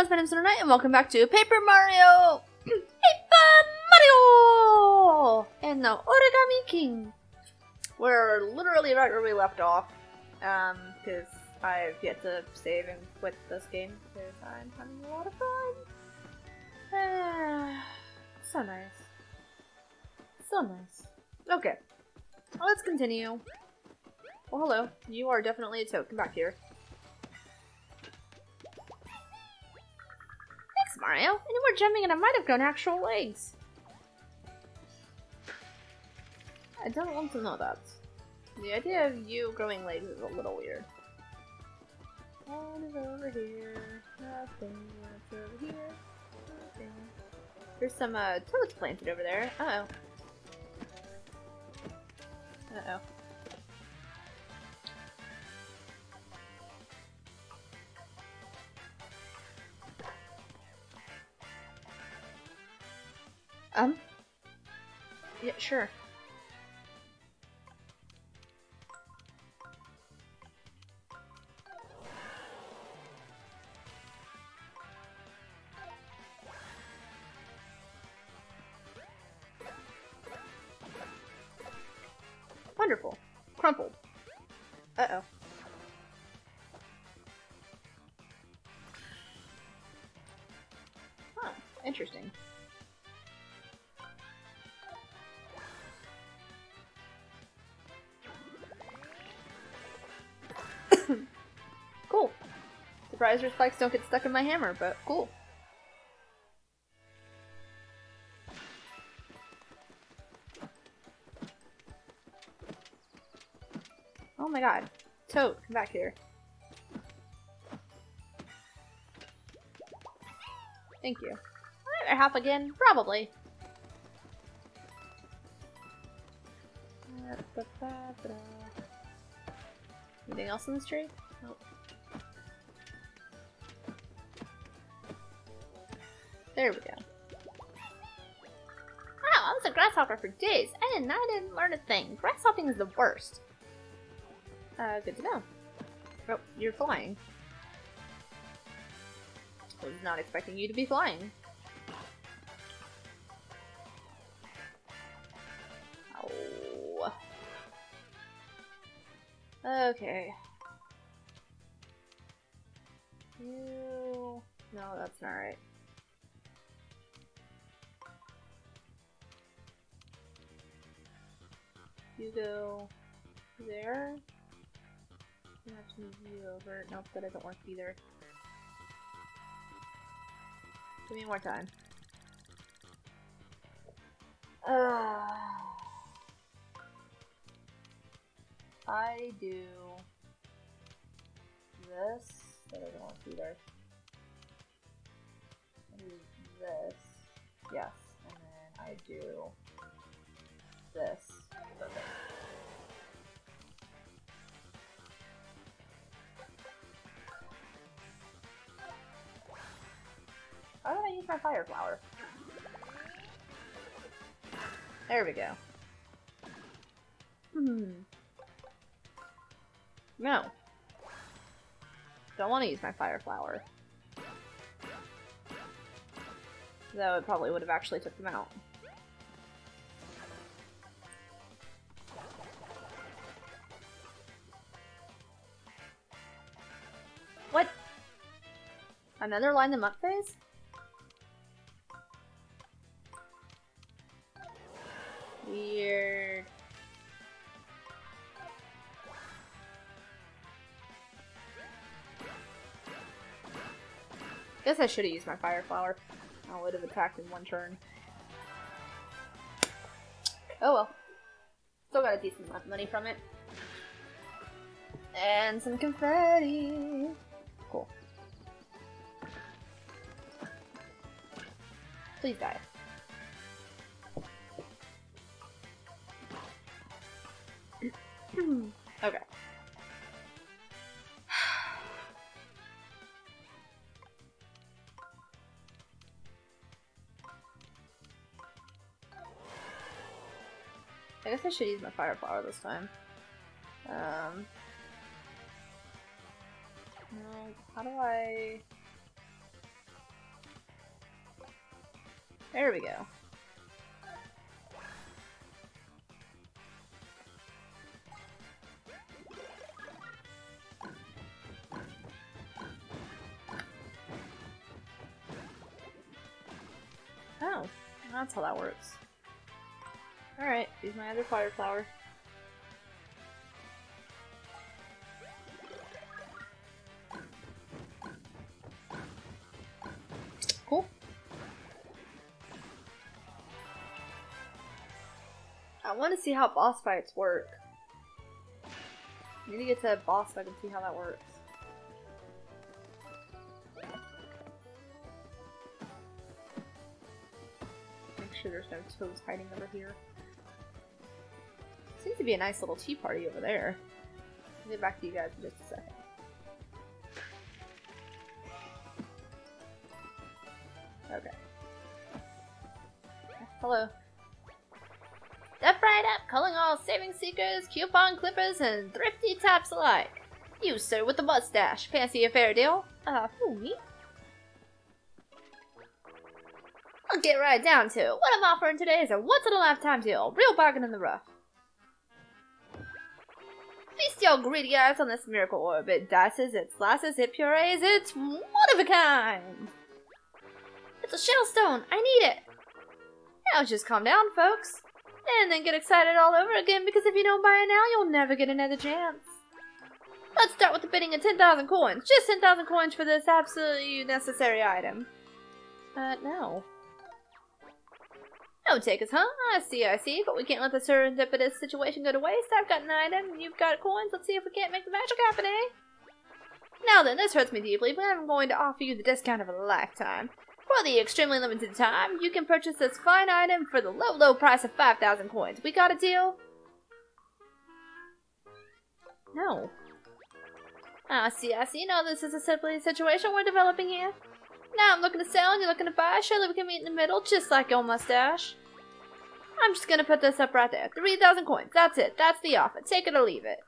friends, my name's Lunernight, and welcome back to Paper Mario! Paper Mario! And the Origami King. We're literally right where we left off, um, because I've yet to save and quit this game, because I'm having a lot of fun. so nice. So nice. Okay, let's continue. Well, hello. You are definitely a toad. Come back here. Mario. And you were jumping and I might have grown actual legs. I don't want to know that. The idea of you growing legs is a little weird. What is over here? Nothing. What's over here? Nothing. There's some uh, planted over there. Uh oh. Uh oh. Um? Yeah, sure. Wonderful. Crumpled. Uh-oh. Huh. Interesting. Surprised spikes don't get stuck in my hammer, but cool. Oh my god. Toad, come back here. Thank you. Another half again? Probably. Uh, Anything else in this tree? There we go. Wow, I was a grasshopper for days. Didn't, I didn't learn a thing. Grasshopping is the worst. Uh, good to know. Oh, you're flying. I was not expecting you to be flying. Oh. Okay. No, that's not right. You go there. I have to move you over. Nope, that doesn't work either. Give me more time. Uh, I do this. That doesn't work either. I do this. Yes. And then I do this. How did I use my fire flower? There we go. Hmm. No. Don't want to use my fire flower. Though it probably would have actually took them out. What? Another line them up phase? Weird. Guess I should have used my fire flower. I would have attacked in one turn. Oh well. Still got a decent amount of money from it. And some confetti. Cool. Please die. I should use my fire flower this time. Um, how do I... There we go. Oh, that's how that works. Alright, use my other fire flower. Cool. I want to see how boss fights work. I need to get to a boss so I can see how that works. Make sure there's no toads hiding over here. To be a nice little tea party over there. I'll get back to you guys in just a second. Okay. Hello. Step right up, calling all saving seekers, coupon clippers, and thrifty taps alike. You, sir, with the mustache. Fancy a fair deal? Uh, who, me? I'll get right down to it. What I'm offering today is a once-in-a-lifetime deal. Real bargain in the rough. Your greedy eyes on this miracle orb. It dices, it slices, it purees. It's one of a kind. It's a shell stone. I need it. Now just calm down, folks. And then get excited all over again because if you don't buy it now, you'll never get another chance. Let's start with the bidding of 10,000 coins. Just 10,000 coins for this absolutely necessary item. Uh, no. No takers, huh? I see, I see, but we can't let the serendipitous situation go to waste. I've got an item, you've got coins. Let's see if we can't make the magic happen, eh? Now then, this hurts me deeply, but I'm going to offer you the discount of a lifetime. For the extremely limited time, you can purchase this fine item for the low, low price of 5,000 coins. We got a deal? No. Ah, see, I see. No, this is a simply situation we're developing here. Now I'm looking to sell and you're looking to buy. Surely we can meet in the middle, just like your mustache. I'm just gonna put this up right there. 3,000 coins. That's it. That's the offer. Take it or leave it.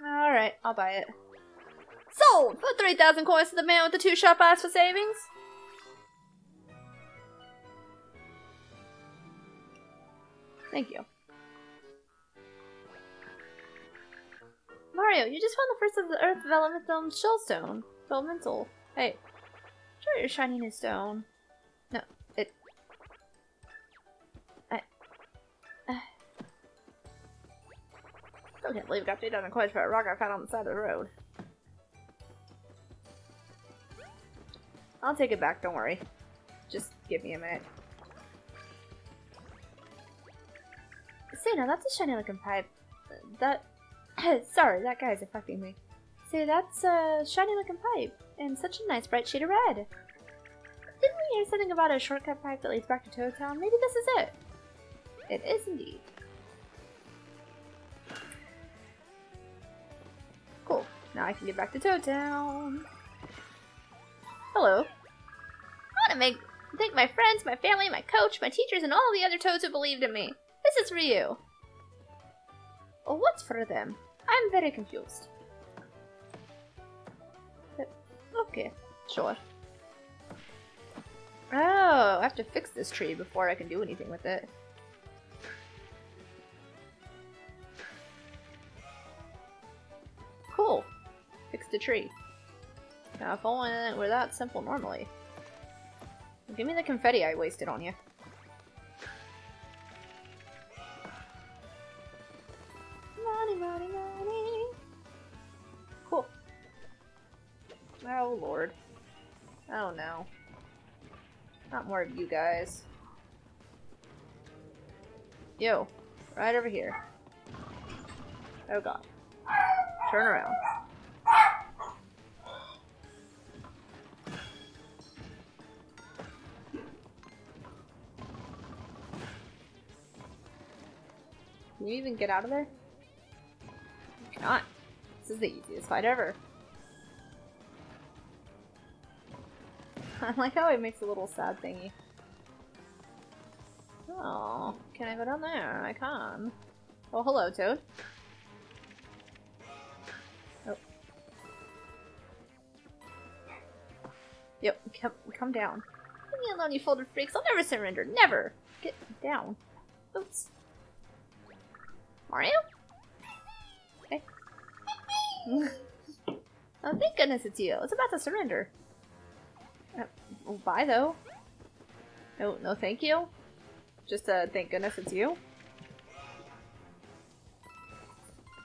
Alright, I'll buy it. Sold! For 3,000 coins to the man with the two sharp eyes for savings. Thank you. Mario, you just found the first of the Earth Elemental Shellstone. Elemental. Hey, try your shiny new stone. Still can't believe it got 3,000 coins for a rock I found on the side of the road. I'll take it back, don't worry. Just give me a minute. Say, now that's a shiny looking pipe. That. Sorry, that guy's affecting me. Say, that's a shiny looking pipe, and such a nice bright shade of red. Didn't we hear something about a shortcut pipe that leads back to Toad Town? Maybe this is it. It is indeed. I can get back to Toad Town. Hello. I want to make thank my friends, my family, my coach, my teachers, and all the other toads who believed in me. This is for you. What's for them? I'm very confused. Uh, okay, sure. Oh, I have to fix this tree before I can do anything with it. A tree. Now, if only it were that simple normally. Give me the confetti I wasted on you. Money, money, money. Cool. Oh, lord. Oh, no. Not more of you guys. Yo. Right over here. Oh, God. Turn around. Can you even get out of there? You cannot. This is the easiest fight ever. I like how it makes a little sad thingy. Oh, can I go down there? I can. Oh, hello, Toad. Oh. Yep, come, come down. Leave me alone, you folded freaks. I'll never surrender. Never. Get down. Oops. Mario? Okay. oh, thank goodness it's you. It's about to surrender. Uh, well, bye, though. No, no thank you. Just uh, thank goodness it's you.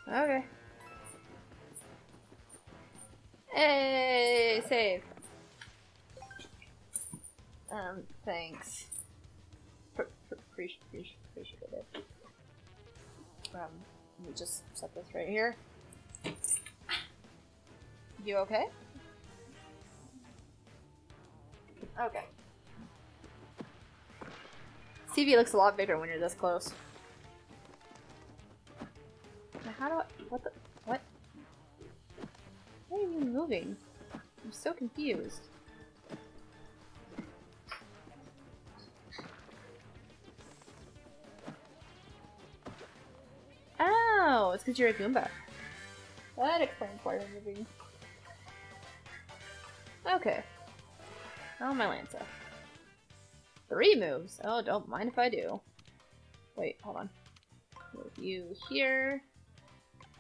Okay. Hey, save. Um, thanks. Appreciate. Um, let me just set this right here. You okay? Okay. CV looks a lot bigger when you're this close. Now how do I- what the- what? Why are you moving? I'm so confused. Oh, it's because you're a Goomba. That explains why you're moving. Okay. Oh, my Lanza. Three moves? Oh, don't mind if I do. Wait, hold on. Move you here,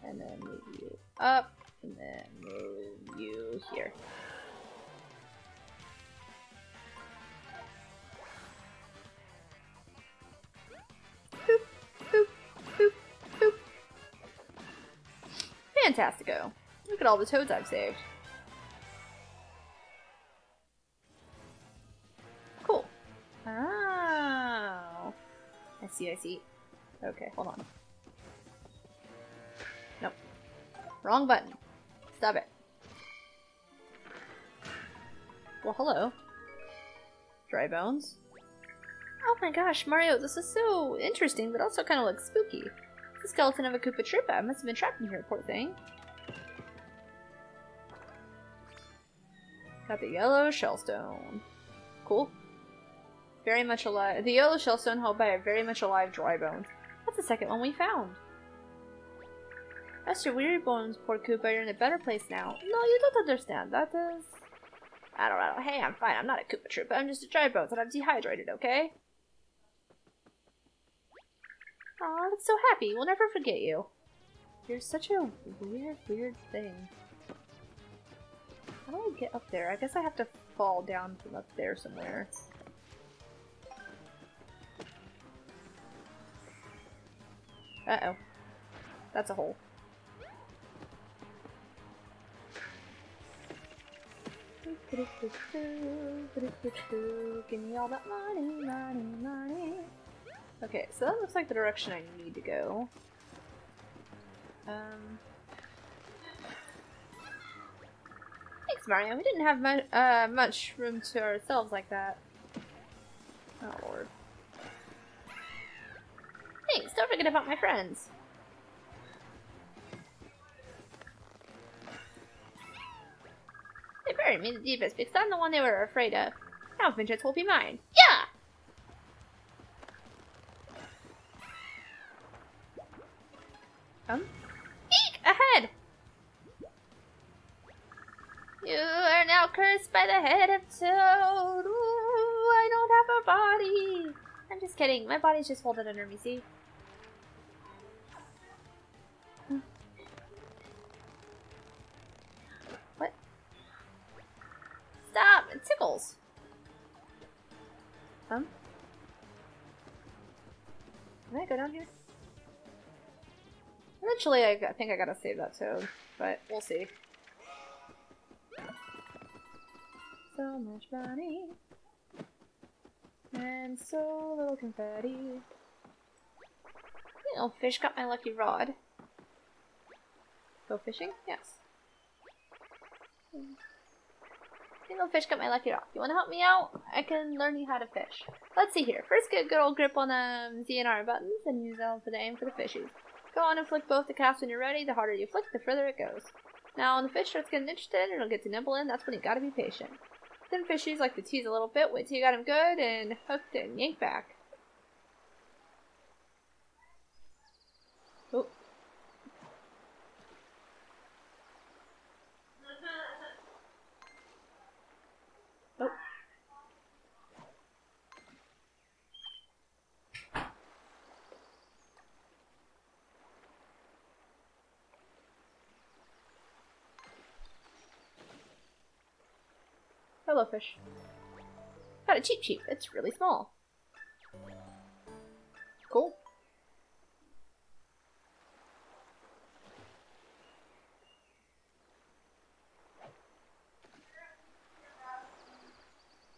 and then move you up, and then move you here. Fantastico. Look at all the toads I've saved. Cool. Oh. I see, I see. Okay, hold on. Nope. Wrong button. Stop it. Well, hello. Dry bones. Oh my gosh, Mario, this is so interesting, but also kind of looks spooky. The skeleton of a Koopa Troopa I must have been trapped in here, poor thing. Got the yellow shellstone. Cool. Very much alive. The yellow shellstone held by a very much alive dry bone. That's the second one we found. That's your weird bones, poor Koopa. You're in a better place now. No, you don't understand. That is... I don't know. Hey, I'm fine. I'm not a Koopa Troopa. I'm just a dry bones and I'm dehydrated, okay? Aw, that's so happy. We'll never forget you. You're such a weird, weird thing. How do I get up there? I guess I have to fall down from up there somewhere. Uh-oh. That's a hole. Give me all that money, money, money. Okay, so that looks like the direction I need to go. Um. Thanks, Mario. We didn't have mu uh, much room to ourselves like that. Oh, Lord. Thanks, don't forget about my friends. They buried me in the deepest because I'm the one they were afraid of. Now vengeance will be mine. Yeah! Cursed by the head of Toad. Ooh, I don't have a body. I'm just kidding. My body's just folded under me, see? What? Stop! It tickles. Um? Can I go down here? Eventually, I think I gotta save that toad, but we'll see. So much money. And so little confetti. Know, fish got my lucky rod. Go fishing? Yes. Know, fish got my lucky rod. You wanna help me out? I can learn you how to fish. Let's see here. First get a good old grip on the Z and buttons and use them for the aim for the fishies. Go on and flick both the caps when you're ready. The harder you flick, the further it goes. Now, when the fish starts getting interested it'll get to nibble in, that's when you gotta be patient. Then fishies like to tease a little bit, wait till you got him good, and hooked and yank back. Oh. Oh. Hello, fish. Got a cheap Cheep. It's really small. Cool.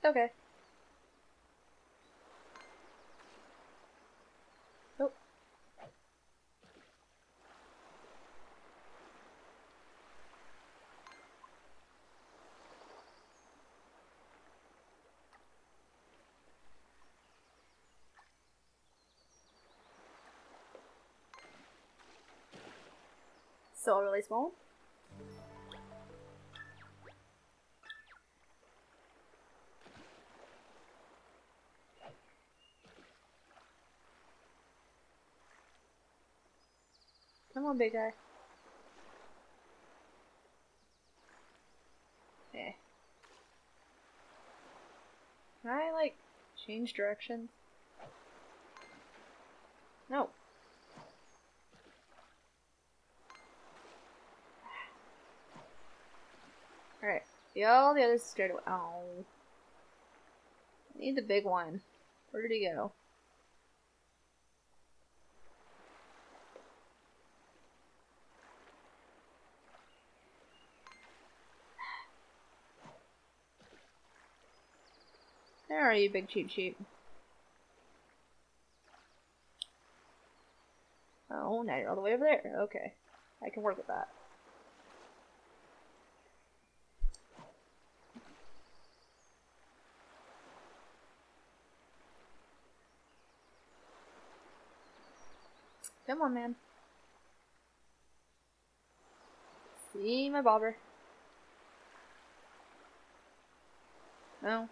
Okay. Still really small. Come on, big guy. Okay. Can I, like, change directions? No. Alright. All the others straight away. Oh. I need the big one. Where did he go? There are you, big cheap Cheep. Oh, now you're all the way over there. Okay. I can work with that. Come on, man. See my bobber. No.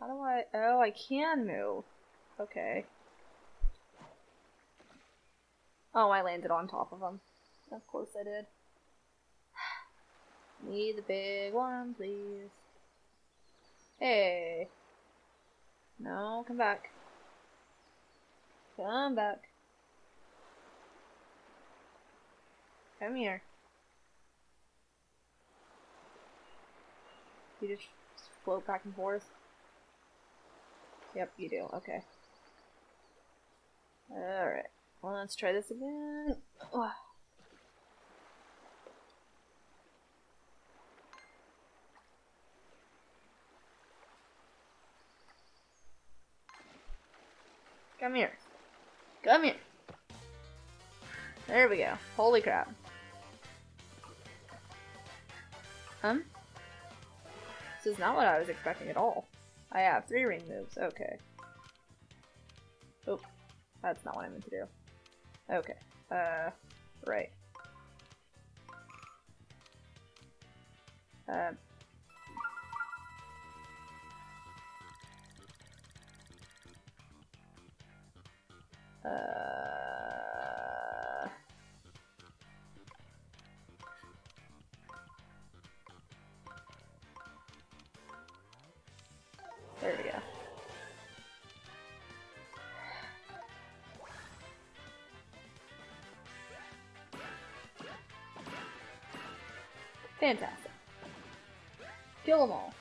How do I... Oh, I can move. Okay. Oh, I landed on top of him. Of course I did. Need the big one, please. Hey. No, come back. Come back. Come here. You just float back and forth. Yep, you do. Okay. Alright. Well, let's try this again. Ugh. Come here. Come here. There we go. Holy crap. Um? This is not what I was expecting at all. I have three ring moves. Okay. Oh, that's not what I meant to do. Okay. Uh, right. Uh, uh, Fantastic. Kill them all.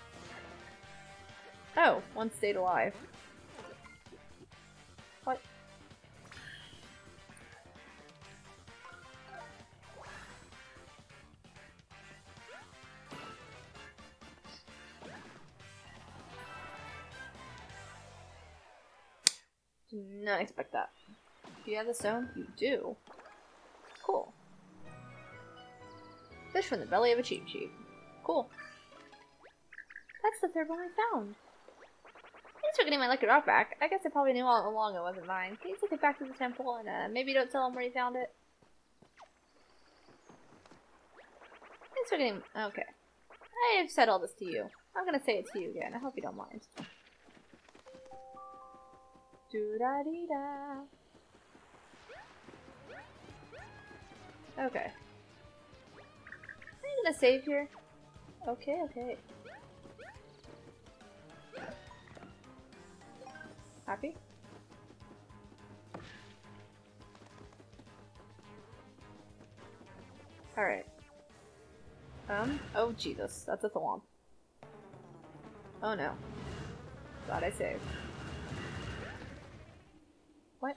Oh, one stayed alive. What? Did not expect that. Do you have the stone? You do. Fish from the belly of a cheap Cheep. Cool. That's the third one I found. Thanks for getting my lucky rock back. I guess I probably knew all along it wasn't mine. Can you take it back to the temple and uh, maybe don't tell him where you found it? Thanks for getting... Okay. I have said all this to you. I'm gonna say it to you again. I hope you don't mind. Do-da-dee-da. Okay. Gonna save here. Okay, okay. Happy? Alright. Um, oh Jesus, that's a thwomp. Oh no. Glad I saved. What?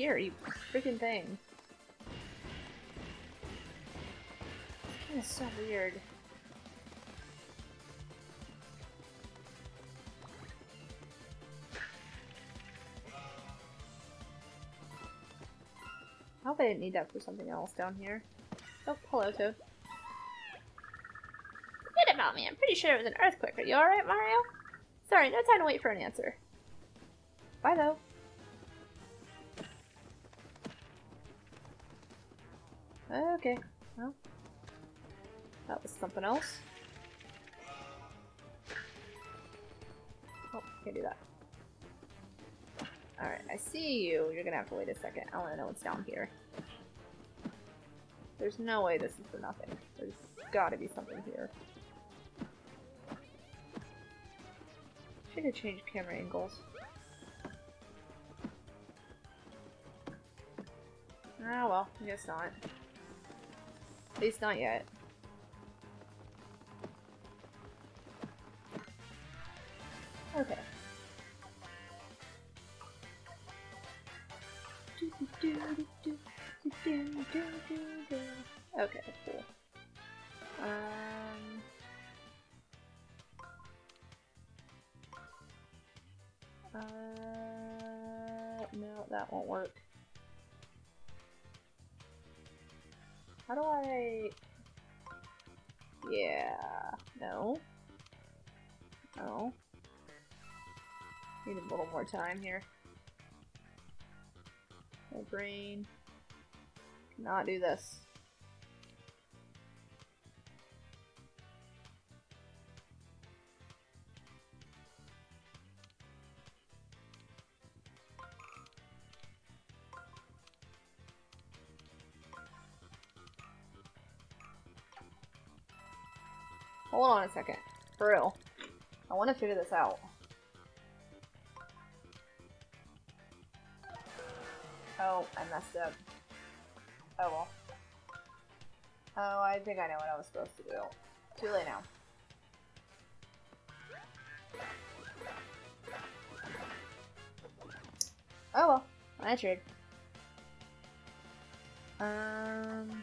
Here, you freaking thing. This is so weird. I hope I didn't need that for something else down here. Oh, hello, Toad. Forget about me. I'm pretty sure it was an earthquake. Are you alright, Mario? Sorry, no time to wait for an answer. Bye, though. Okay, well. That was something else. Oh, can't do that. Alright, I see you. You're gonna have to wait a second. I wanna know what's down here. There's no way this is for nothing. There's gotta be something here. Should have changed camera angles. Ah well, I guess not. At least not yet. Okay. Okay, cool. Um. Uh, no, that won't work. No. No. Need a little more time here. My brain cannot do this. Hold on a second. For real. I want to figure this out. Oh, I messed up. Oh well. Oh, I think I know what I was supposed to do. Too late now. Oh well, I tried. Um...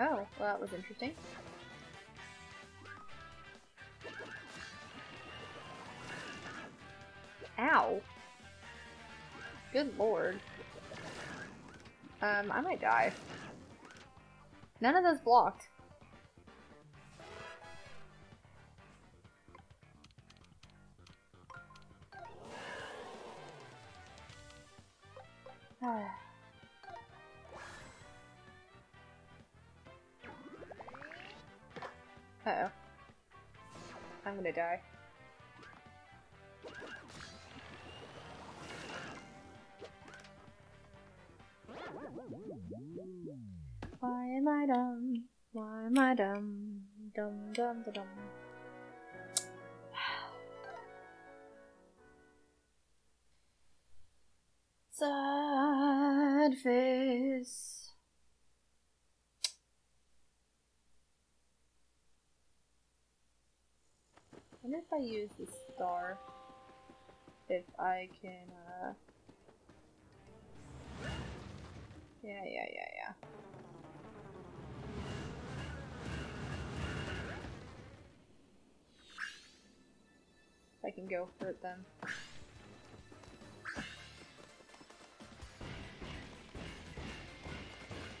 Oh, well that was interesting. Ow. Good lord. Um, I might die. None of those blocked. Uh oh. I'm gonna die. Why am I dumb? Why am I dumb? Dum dum da dum. Sad face. I wonder if I use the star, if I can, uh... Yeah, yeah, yeah, yeah. I can go for it then.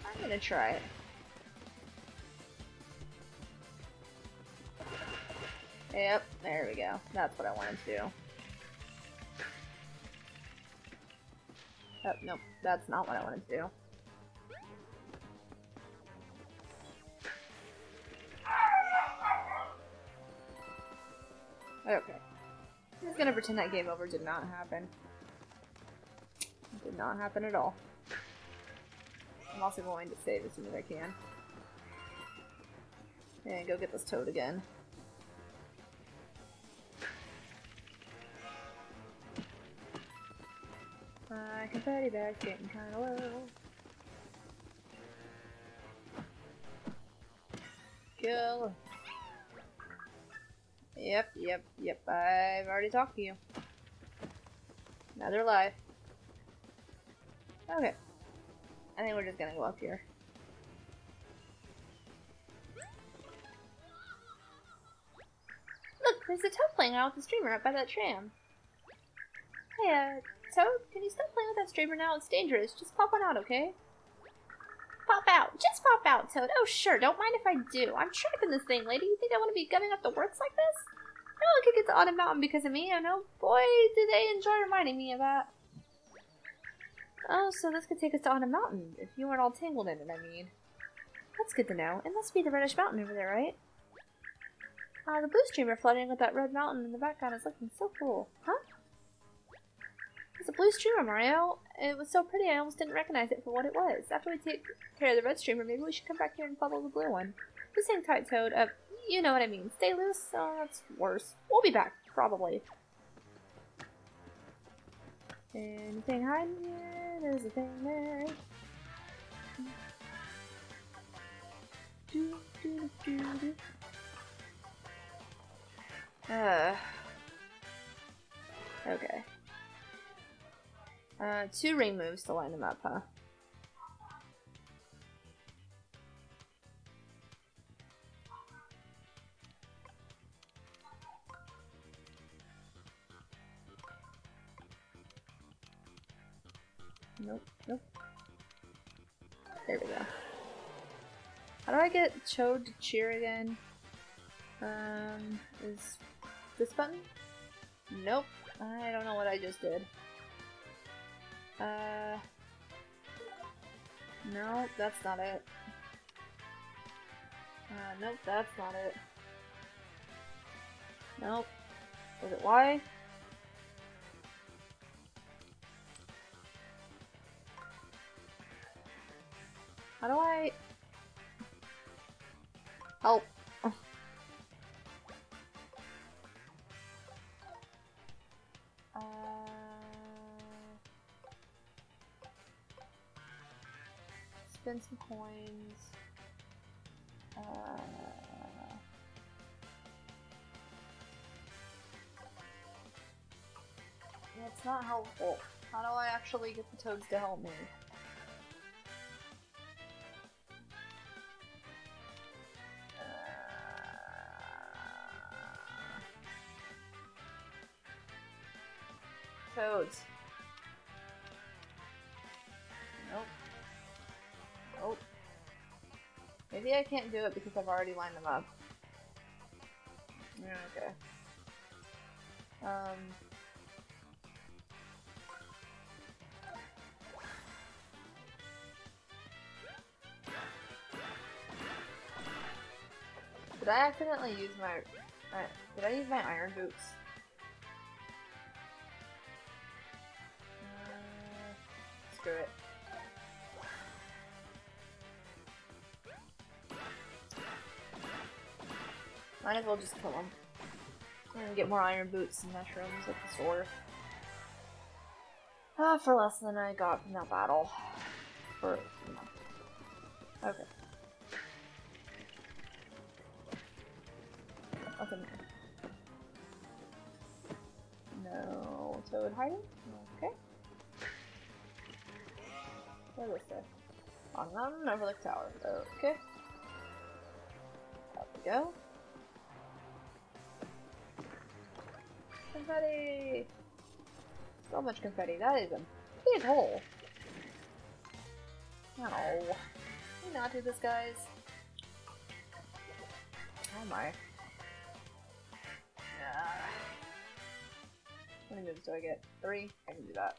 I'm gonna try it. Yep, there we go. That's what I wanted to do. Oh, nope, that's not what I wanted to do. Okay. I'm just gonna pretend that game over did not happen. It did not happen at all. I'm also going to save as soon as I can. And go get this toad again. My confetti bag's getting kinda low. Kill. Yep, yep, yep. I've already talked to you. Now they're live. Okay. I think we're just gonna go up here. Look, there's a toad playing out with the streamer up by that tram. Hey, uh, Toad, can you stop playing with that streamer now? It's dangerous. Just pop one out, okay? Pop out. Just pop out, Toad. Oh, sure. Don't mind if I do. I'm trapped in this thing, lady. You think I want to be gumming up the works like this? No one could get to Autumn Mountain because of me, I know. Boy, do they enjoy reminding me of that. Oh, so this could take us to Autumn Mountain, if you weren't all tangled in it, I mean. That's good to know. It must be the reddish mountain over there, right? Ah, uh, the blue streamer flooding with that red mountain in the background is looking so cool. Huh? A blue streamer, Mario. It was so pretty I almost didn't recognize it for what it was. After we take care of the red streamer, maybe we should come back here and follow the blue one. Just hang tight, Toad. Uh, you know what I mean. Stay loose? Oh, that's worse. We'll be back, probably. Anything hiding here? There's a thing there. Uh. Okay. Uh, two ring moves to line them up, huh? Nope, nope. There we go. How do I get Chode to cheer again? Um, is this button? Nope. I don't know what I just did. Uh, no, that's not it. Uh, nope, that's not it. Nope. Was it Y? How do I... Help. Spend some coins. Uh... It's not helpful. How do I actually get the toads to help me? I can't do it because I've already lined them up. Okay. Um... Did I accidentally use my... Uh, did I use my iron boots? Well just kill him. And get more iron boots and mushrooms at the store. Ah, for less than I got from that battle. For, you know. Okay. No toad hiding? Okay. Where was this? On mountain overlook tower. Okay. Up we go. Confetti! So much confetti. That is a big hole. No. Can not do this, guys? Oh my. How many moves do I get? Three? I can do that.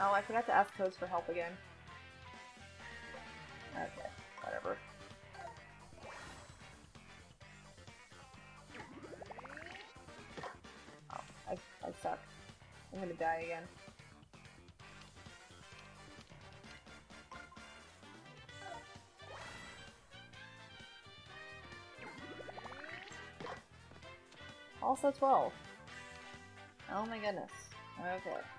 Oh, I forgot to ask Toads for help again. Okay, whatever. Oh, I, I suck. I'm gonna die again. Also 12. Oh my goodness. Okay.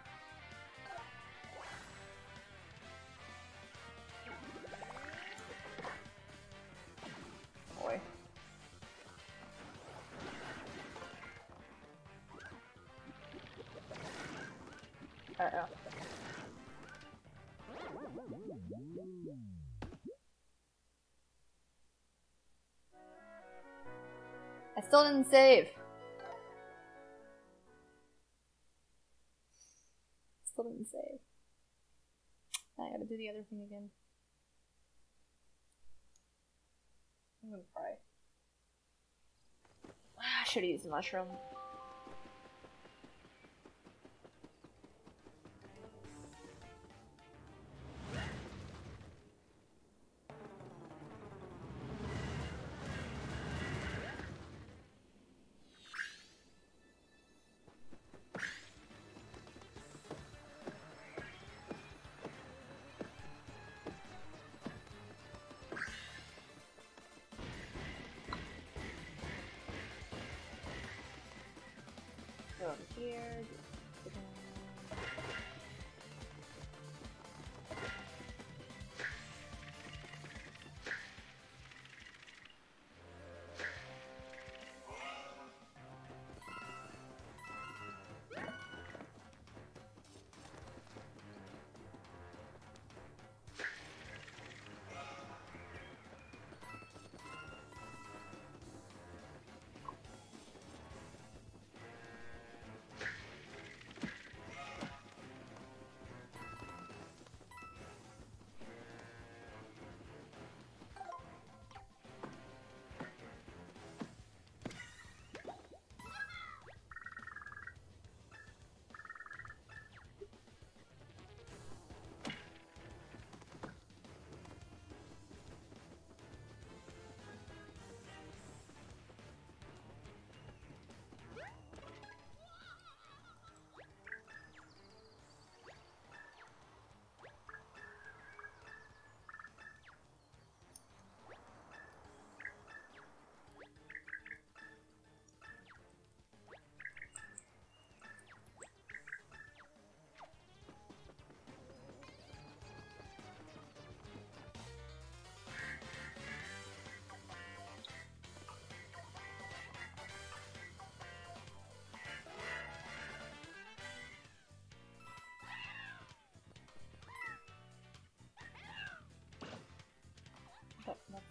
Uh-oh. I still didn't save. Still didn't save. I gotta do the other thing again. I'm gonna cry. Ah, I should have used the mushroom.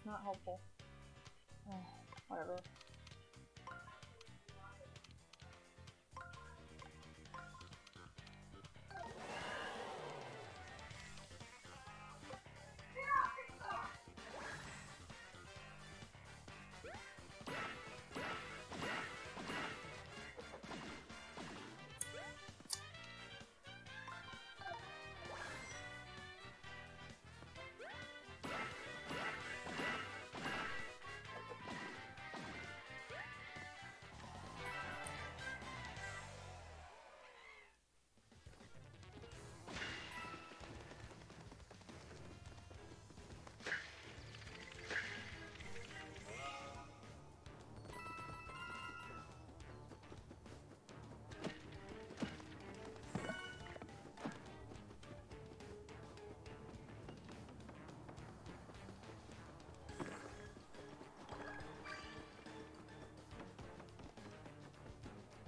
Not helpful. Whatever.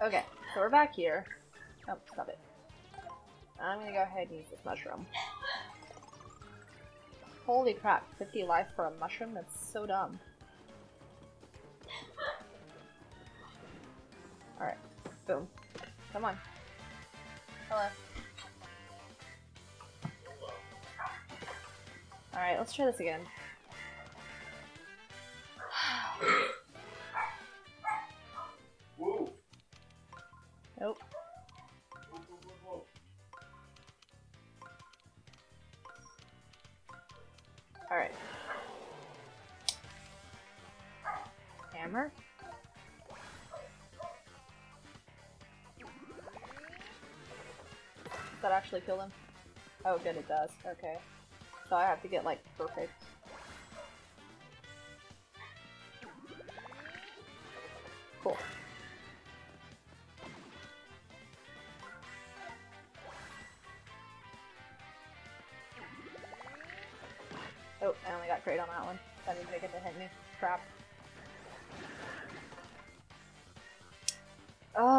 Okay, so we're back here. Oh, stop it. I'm gonna go ahead and use this mushroom. Holy crap, 50 life for a mushroom? That's so dumb. Alright, boom. Come on. Hello. Alright, let's try this again. Hammer. Does that actually kill him? Oh, good, it does. Okay. So I have to get, like, perfect. Cool. Oh, I only got crate on that one. That means they get to hit me. Crap.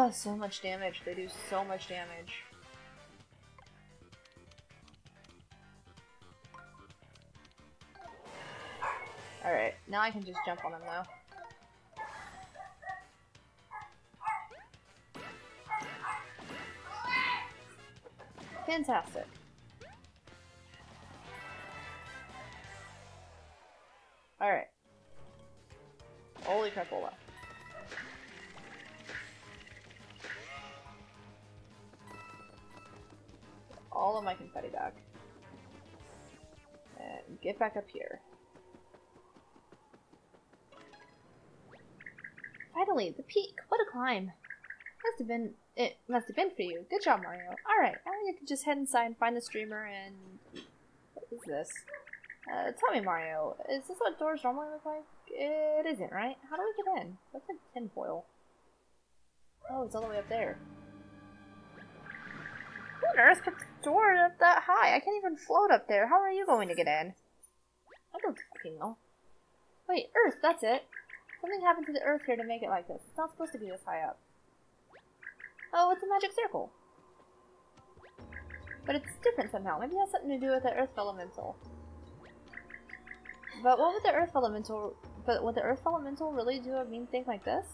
Oh, so much damage. They do so much damage. Alright, now I can just jump on them though. Fantastic. Alright. Holy crapola. All back. And get back up here. Finally, the peak! What a climb! Must have been it must have been for you. Good job, Mario. Alright, now you can just head inside and find the streamer and what is this? Uh, tell me, Mario, is this what doors normally look like? It isn't, right? How do we get in? What's a tinfoil? Oh, it's all the way up there. Who on earth the door up that high? I can't even float up there. How are you going to get in? I don't fucking know. Wait, Earth, that's it. Something happened to the Earth here to make it like this. It's not supposed to be this high up. Oh, it's a magic circle. But it's different somehow. Maybe it has something to do with the Earth Vellumental. But what would the Earth Vellumental... But would the Earth Vellumental really do a mean thing like this?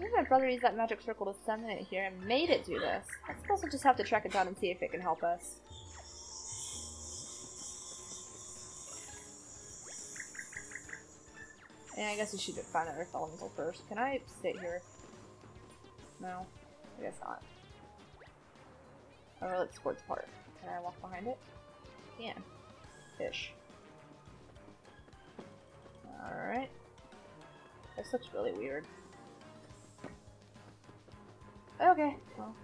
Maybe my brother used that magic circle to summon it here and made it do this. I suppose we'll just have to track it down and see if it can help us. Yeah, I guess we should find the Earth Vellumental first. Can I sit here? No. I guess not. Oh, let's sports part. Can I walk behind it? Can. Fish. Alright. This looks really weird. Okay, well.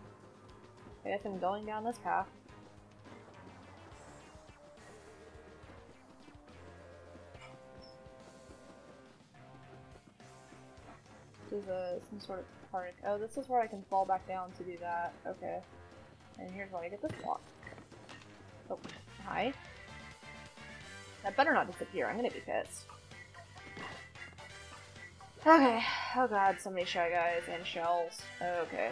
I guess I'm going down this path. This is a, some sort of park. Oh, this is where I can fall back down to do that. Okay. And here's where I get this block. Oh, hi. That better not disappear. I'm gonna be pissed. Okay. Oh god, so many Shy Guys and shells. Okay.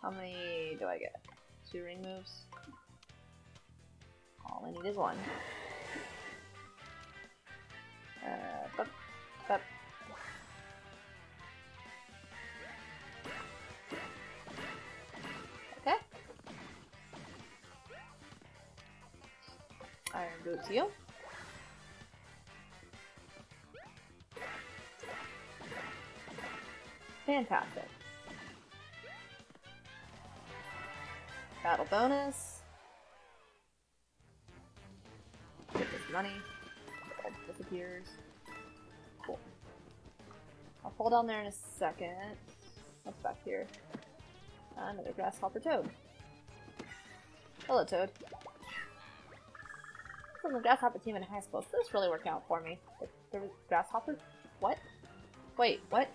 How many do I get? Two ring moves? All I need is one. Uh, bup, bup. Okay. Iron Boots you. Fantastic. Battle bonus. Get this money. It disappears. Cool. I'll fall down there in a second. What's back here? Another grasshopper toad. Hello, Toad. From the grasshopper team in high school, so this really worked out for me. There was grasshopper? What? Wait, what?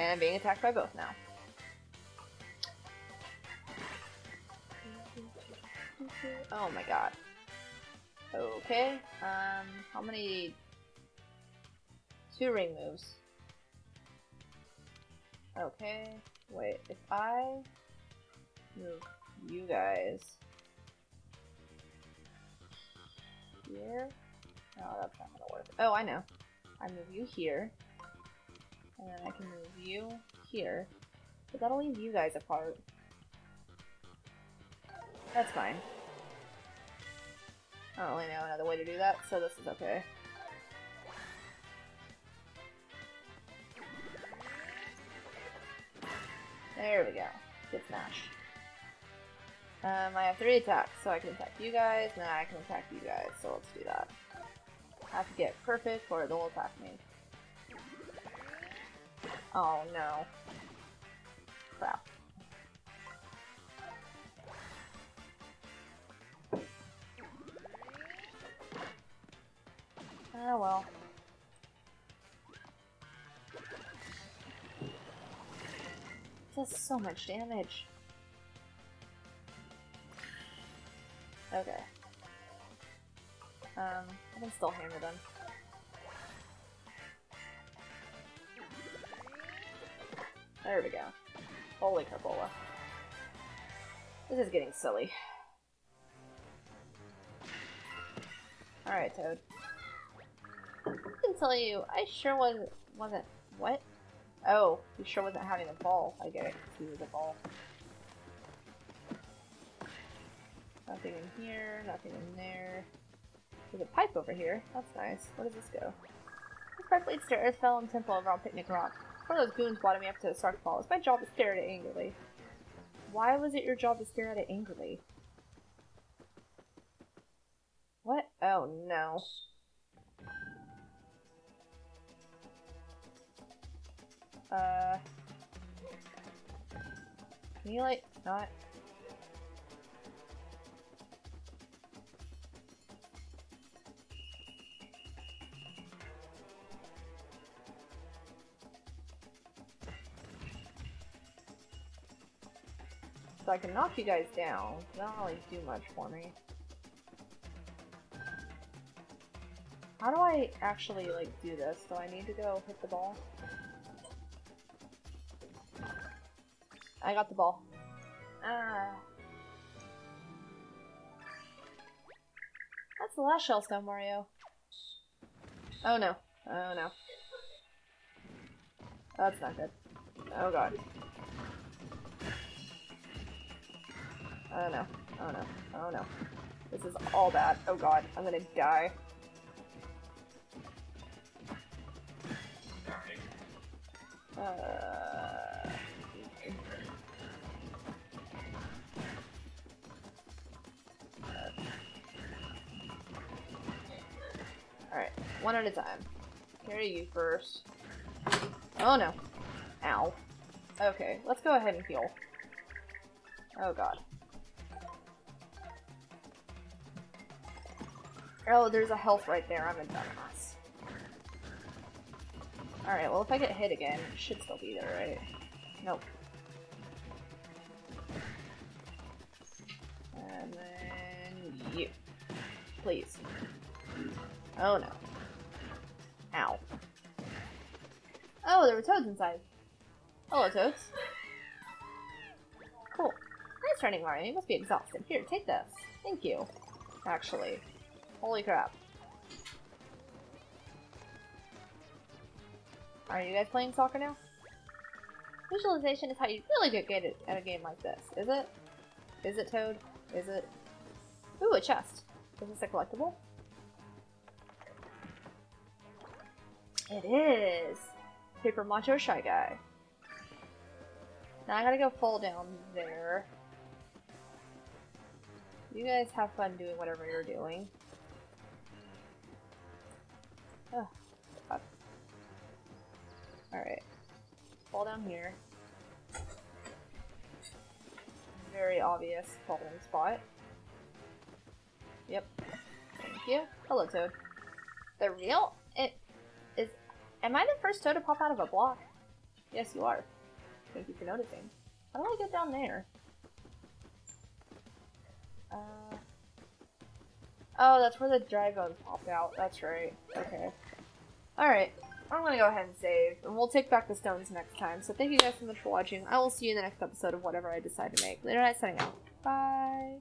And I'm being attacked by both now. Oh my god. Okay, um, how many... Two ring moves. Okay, wait, if I move you guys here... Oh, that's not gonna work. Oh, I know. I move you here. And then I can move you here. But that'll leave you guys apart. That's fine. I don't really know another way to do that, so this is okay. There we go. Get smash. Um, I have three attacks, so I can attack you guys, and then I can attack you guys, so let's do that. I have to get perfect, or they'll attack me. Oh no. Crap. Oh well. Does so much damage. Okay. Um, I can still hammer them. There we go. Holy crapola. This is getting silly. Alright, Toad. I can tell you, I sure wasn't, wasn't, what? Oh, he sure wasn't having a ball. I get it, he was a ball. Nothing in here, nothing in there. There's a pipe over here. That's nice. Where does this go? This pipe leads to Earthfell Temple over on Picnic Road. One of those goons brought me up to the Stark Fall. It's my job to stare at it angrily. Why was it your job to stare at it angrily? What? Oh no. Uh. Can you like not? I can knock you guys down. Don't really do much for me. How do I actually, like, do this? Do I need to go hit the ball? I got the ball. Ah. That's the last shellstone, Mario. Oh no. Oh no. That's not good. Oh god. Oh no. Oh no. Oh no. This is all bad. Oh god. I'm gonna die. Uh... Alright, one at a time. Carry you first. Oh no. Ow. Okay, let's go ahead and heal. Oh god. Oh, there's a health right there. I'm a dumbass. Alright, well if I get hit again, it should still be there, right? Nope. And then you. Please. Oh no. Ow. Oh, there were toads inside. Hello, toads. Cool. Nice training, Mario. You must be exhausted. Here, take this. Thank you. Actually. Holy crap. Are you guys playing soccer now? Visualization is how you really get good at a game like this, is it? Is it, Toad? Is it? Ooh, a chest. Is this a collectible? It is! Paper Macho Shy Guy. Now I gotta go fall down there. You guys have fun doing whatever you're doing. Alright. Fall down here. Very obvious falling spot. Yep. Thank you. Hello, Toad. The real? It is. Am I the first Toad to pop out of a block? Yes, you are. Thank you for noticing. How do I get down there? Uh. Oh, that's where the dragons popped out. That's right. Okay. Alright. I'm gonna go ahead and save, and we'll take back the stones next time. So thank you guys so much for watching. I will see you in the next episode of whatever I decide to make. Lunernight, signing out. Bye.